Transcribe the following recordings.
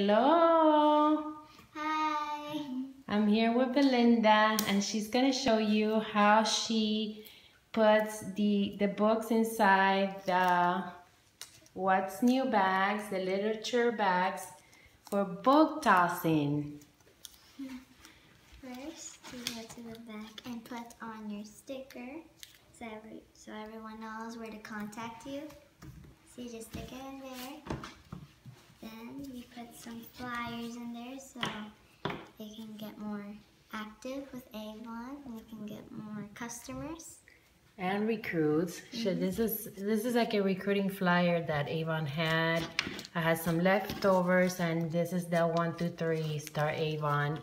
Hello. Hi. I'm here with Belinda and she's going to show you how she puts the the books inside the what's new bags, the literature bags for book tossing. First, you go to the back and put on your sticker so, every, so everyone knows where to contact you. So you just stick it in there. Then you put some flyers in there so they can get more active with Avon and they can get more customers. And recruits. So mm-hmm. this is this is like a recruiting flyer that Avon had. I had some leftovers and this is the one, two, three star Avon.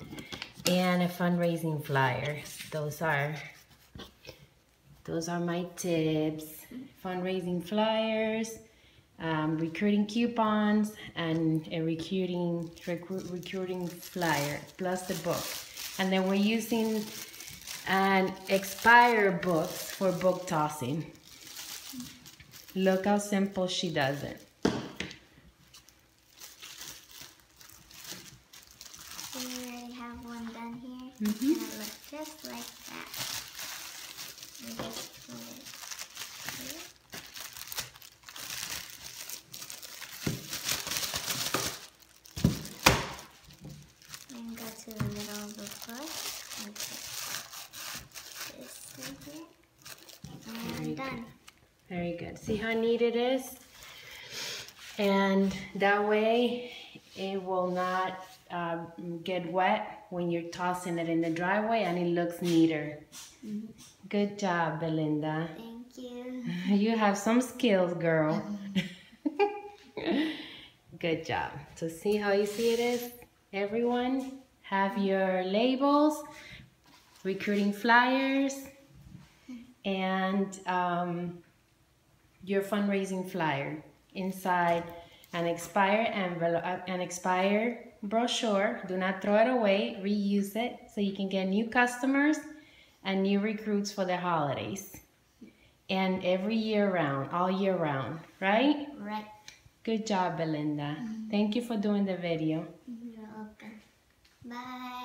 And a fundraising flyer. Those are those are my tips. Mm-hmm. Fundraising flyers, um, recruiting coupons, and a recruiting recru recruiting flyer, plus the book. And then we're using an expire books for book tossing. Look how simple she does it. So we already have one done here. Mhm. And it looks just like that. You just put it here. And go to the middle of the and put this in here. Very And good. Very good. See how neat it is? And that way it will not um, get wet when you're tossing it in the driveway and it looks neater. Good job, Belinda. Thank you. You have some skills, girl. Good job. So see how easy it is? Everyone have your labels, recruiting flyers, and um, your fundraising flyer inside an expired envelope, uh, an expired brochure. Do not throw it away. Reuse it so you can get new customers and new recruits for the holidays. And every year round, all year round, right? Right. Good job, Belinda. Thank you for doing the video. You're welcome. Bye.